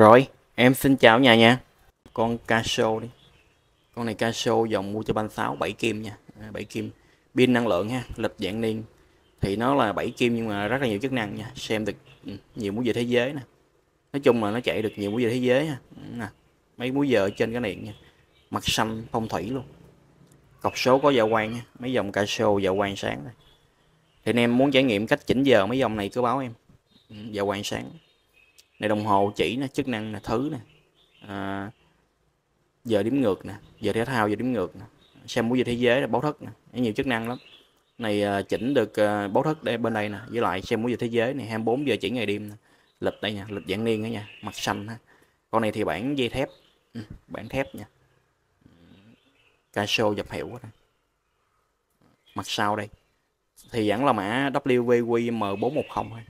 Rồi, em xin chào nhà nha. Con Casio đi. Con này Casio dòng multibank 6 7 kim nha. À, 7 kim. Pin năng lượng ha, lịch dạng niên. Thì nó là 7 kim nhưng mà rất là nhiều chức năng nha. Xem được ừ, nhiều múi giờ thế giới nè. Nói chung là nó chạy được nhiều múi giờ thế giới ha. Ừ, nè. Mấy múi giờ ở trên cái này nha. Mặt xanh phong thủy luôn. Cọc số có dạ quang nha. Mấy dòng Casio dạ quang sáng này. Thì anh em muốn trải nghiệm cách chỉnh giờ mấy dòng này cứ báo em. Dạ quang sáng này đồng hồ chỉ nè chức năng nè thứ nè. À, giờ đếm ngược nè giờ thể thao giờ đếm ngược nè. Xem múa giờ thế giới là báo thức nè nhiều chức năng lắm. Này à, chỉnh được à, báo thức đây bên đây nè với lại xem múa giờ thế giới này 24 giờ chỉ ngày đêm nè. lịch đây nha lịch dạng niên đó nha mặt xanh ha. Con này thì bản dây thép ừ, bản thép nha. Casio dập hiệu đó mặt sau đây. Thì vẫn là mã WVQM410 thôi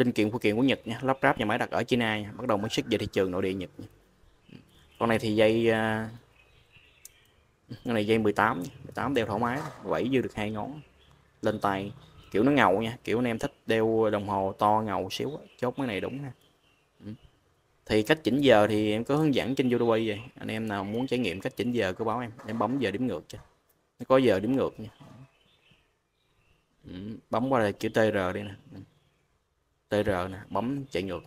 linh kiện phụ kiện của Nhật nha lắp ráp nhà máy đặt ở China nha. bắt đầu mới xuất về thị trường nội địa Nhật nha. con này thì dây uh, con này dây 18 18 đeo thoải mái vẫy dư được hai ngón lên tay. Kiểu nó ngầu nha kiểu anh em thích đeo đồng hồ to ngầu xíu chốt cái này đúng ha. Ừ. Thì cách chỉnh giờ thì em có hướng dẫn trên YouTube vậy. Anh em nào muốn trải nghiệm cách chỉnh giờ cứ báo em em bấm giờ điểm ngược cho nó có giờ điểm ngược nha. Ừ, bấm qua đây chữ TR đi nè. TR nè bấm chạy ngược.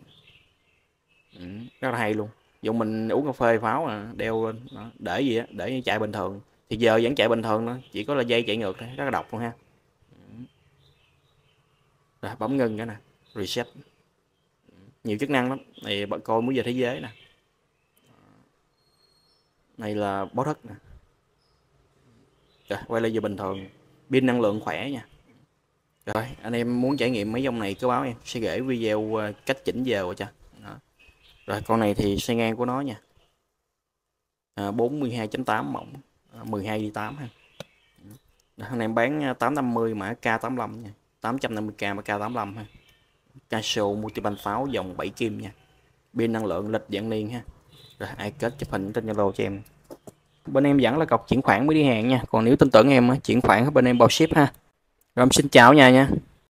Ừ, rất là hay luôn. Dùng mình uống cà phê pháo à, đeo lên đó, để gì á để chạy bình thường. Thì giờ vẫn chạy bình thường thôi chỉ có là dây chạy ngược thôi rất là độc luôn ha. Ừ. Rồi bấm ngưng cái nè reset. Nhiều chức năng lắm. Này bạn coi múi giờ thế giới nè. Này là báo thức nè. Rồi quay lại giờ bình thường. Pin năng lượng khỏe nha rồi anh em muốn trải nghiệm mấy dòng này cứ báo em sẽ gửi video ờ, cách chỉnh giờ cho. Đó. rồi con này thì xe ngang của nó nha. À, 42.8 mỏng à, 12 đi 8 ha. Đó, anh em bán ờ, 850 mã K85 nha. 850k mã K85 ha. Casio multiband pháo dòng 7 kim nha. Pin năng lượng lịch dạng niên ha. Rồi ai kết chụp hình trên Zalo cho em. Bên em vẫn là cọc chuyển khoản mới đi hàng nha. Còn nếu tin tưởng em chuyển khoản bên em bao ship ha rồi xin chào nhà nha.